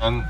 And